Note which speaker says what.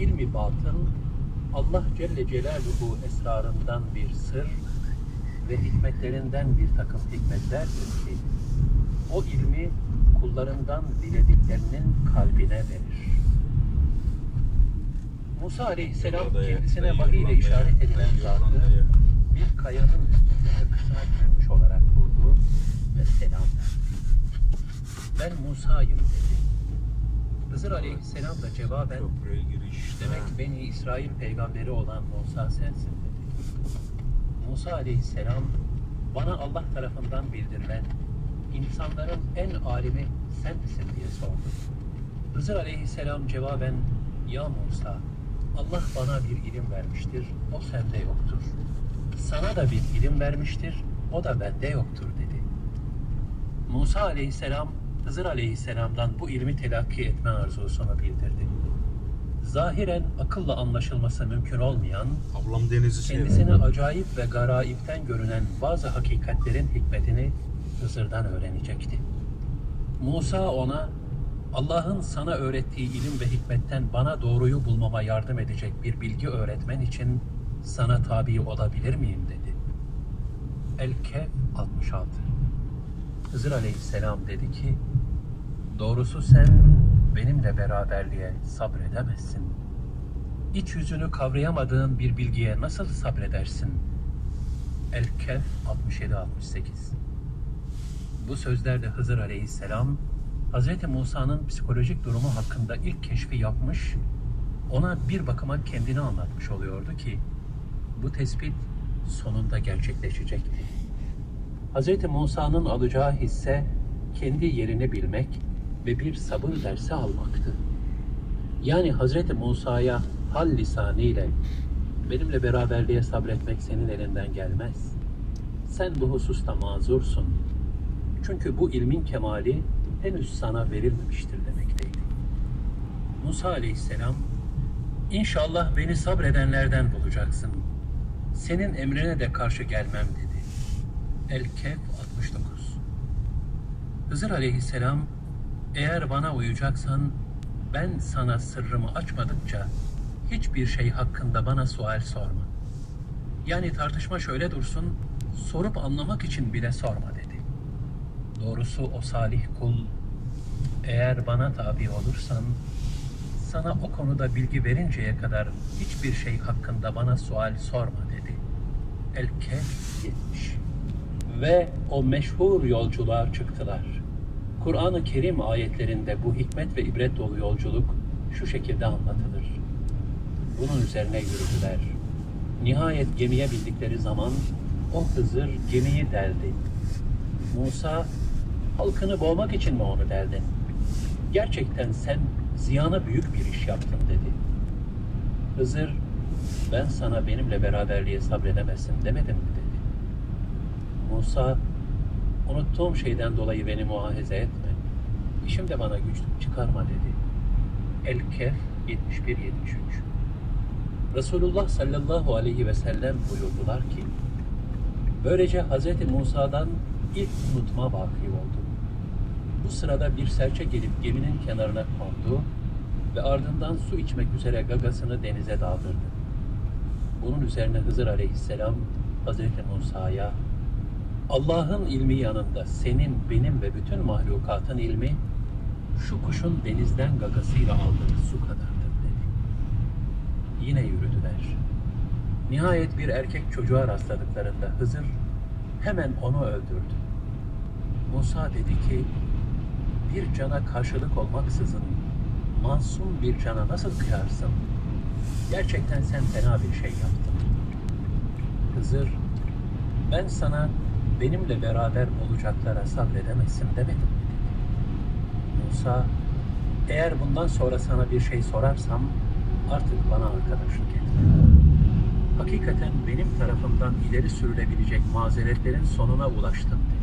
Speaker 1: ilmi batın Allah Celle Celaluhu esrarından bir sır ve hikmetlerinden bir takım hikmetlerdir ki o ilmi kullarından dilediklerinin kalbine verir. Musa Aleyhisselam kendisine vahiy ile işaret edilen zatı bir kayanın üstünde girmiş olarak buldu ve selam verdi. Ben Musa'yım dedi. Hızır Aleyhisselam da cevaben demek Beni İsrail peygamberi olan Musa sensin dedi. Musa Aleyhisselam bana Allah tarafından bildirilen insanların en alimi sen misin diye sordu. Hızır Aleyhisselam cevaben ya Musa Allah bana bir ilim vermiştir o sende yoktur. Sana da bir ilim vermiştir o da bende yoktur dedi. Musa Aleyhisselam Hızır Aleyhisselam'dan bu ilmi telakki etme arzusunu bildirdi. Zahiren akılla anlaşılması mümkün olmayan
Speaker 2: Ablam denizi
Speaker 1: kendisine
Speaker 2: seviyor.
Speaker 1: acayip ve garaipten görünen bazı hakikatlerin hikmetini Hızır'dan öğrenecekti. Musa ona Allah'ın sana öğrettiği ilim ve hikmetten bana doğruyu bulmama yardım edecek bir bilgi öğretmen için sana tabi olabilir miyim dedi. El-Kehf 66 Hızır Aleyhisselam dedi ki Doğrusu sen benimle beraberliğe sabredemezsin. İç yüzünü kavrayamadığın bir bilgiye nasıl sabredersin? El-Kehf 67-68 Bu sözlerde Hızır Aleyhisselam Hz. Musa'nın psikolojik durumu hakkında ilk keşfi yapmış, ona bir bakıma kendini anlatmış oluyordu ki bu tespit sonunda gerçekleşecekti. Hz. Musa'nın alacağı hisse kendi yerini bilmek ve bir sabır dersi almaktı. Yani Hz. Musa'ya hal lisanıyla benimle beraberliğe sabretmek senin elinden gelmez. Sen bu hususta mazursun. Çünkü bu ilmin kemali henüz sana verilmemiştir demekteydi. Musa aleyhisselam, İnşallah beni sabredenlerden bulacaksın. Senin emrine de karşı gelmem dedi. El-Kehf 69 Hızır aleyhisselam, eğer bana uyacaksan ben sana sırrımı açmadıkça hiçbir şey hakkında bana sual sorma. Yani tartışma şöyle dursun, sorup anlamak için bile sorma dedi. Doğrusu o salih kul, eğer bana tabi olursan, sana o konuda bilgi verinceye kadar hiçbir şey hakkında bana sual sorma dedi. El-Kehf 70 Ve o meşhur yolculuğa çıktılar. Kur'an-ı Kerim ayetlerinde bu hikmet ve ibret dolu yolculuk şu şekilde anlatılır. Bunun üzerine yürüdüler. Nihayet gemiye bindikleri zaman o Hızır gemiyi deldi. Musa, halkını boğmak için mi onu deldin? Gerçekten sen ziyana büyük bir iş yaptın dedi. Hızır, ben sana benimle beraberliğe sabredemezsin demedim mi dedi. Musa, unuttuğum şeyden dolayı beni muahize etme. İşimde bana güçlük çıkarma dedi. El-Kehf 71-73 Resulullah sallallahu aleyhi ve sellem buyurdular ki, böylece Hz. Musa'dan ilk unutma vakı oldu. Bu sırada bir serçe gelip geminin kenarına kondu ve ardından su içmek üzere gagasını denize daldırdı. Bunun üzerine Hızır aleyhisselam Hazreti Musa'ya Allah'ın ilmi yanında senin, benim ve bütün mahlukatın ilmi şu kuşun denizden gagasıyla aldığı su kadardır dedi. Yine yürüdüler. Nihayet bir erkek çocuğa rastladıklarında Hızır hemen onu öldürdü. Musa dedi ki, bir cana karşılık olmaksızın masum bir cana nasıl kıyarsın? Gerçekten sen fena bir şey yaptın. Hızır, ben sana benimle beraber olacaklara sabredemezsin demedim. Musa, eğer bundan sonra sana bir şey sorarsam artık bana arkadaşlık etme. Hakikaten benim tarafımdan ileri sürülebilecek mazeretlerin sonuna ulaştım dedi.